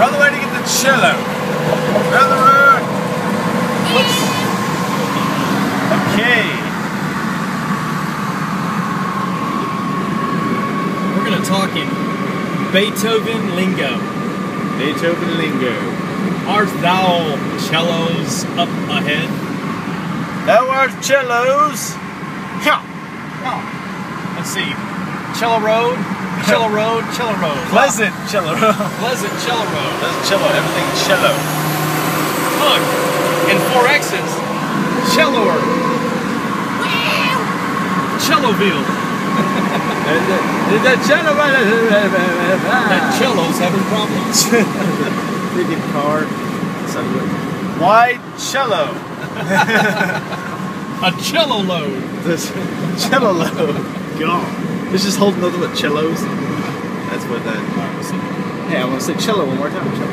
We're on the way to get the cello. We're on the road. Okay. We're gonna talk in Beethoven lingo. Beethoven lingo. Art thou cellos up ahead? Thou art cellos. Yeah. Yeah. Let's see. Cello Road, Cello Road, Cello Road. Pleasant cello. Pleasant Cello Road. Pleasant cello. Everything cello. Look, in four X's, Celloer. Celloville. The cello. That cello's having problems. Freaking car. Wide cello. A cello load. This cello load. God. This is holding nothing but cellos. That's what that. Hey, I want to say cello one more time. Cello.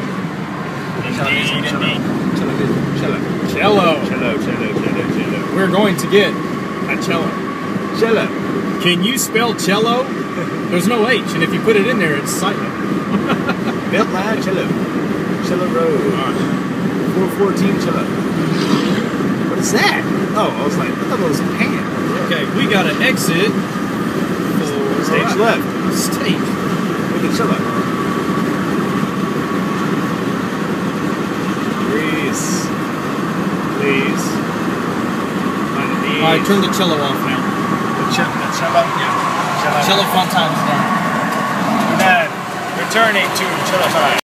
Indeed, indeed. Cello. Cello. Cello. Cello. Cello. Cello. Cello. We're going to get a cello. Cello. Can you spell cello? There's no H, and if you put it in there, it's silent. Built by cello. Cello Road. 414 cello. What is that? Oh, I was like, I thought it was a pan. Okay, we got to exit. The cello. Please. Please. All right, turn the cello off now. The cello. The cello. Yeah. Cello fun times down. Dad, returning to cello time.